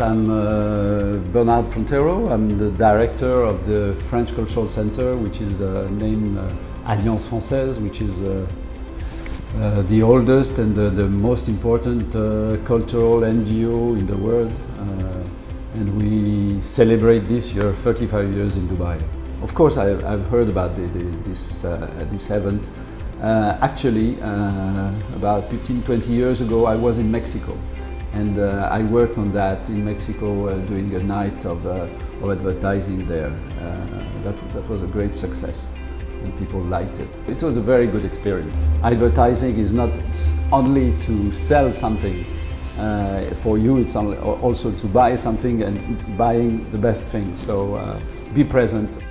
I'm uh, Bernard Fontero. I'm the director of the French Cultural Center, which is the name uh, Alliance Française, which is uh, uh, the oldest and the, the most important uh, cultural NGO in the world. Uh, and we celebrate this year 35 years in Dubai. Of course, I, I've heard about the, the, this, uh, this event. Uh, actually, uh, about 15, 20 years ago, I was in Mexico. And uh, I worked on that in Mexico uh, doing a night of, uh, of advertising there. Uh, that, that was a great success and people liked it. It was a very good experience. Advertising is not only to sell something uh, for you, it's also to buy something and buying the best thing. So uh, be present.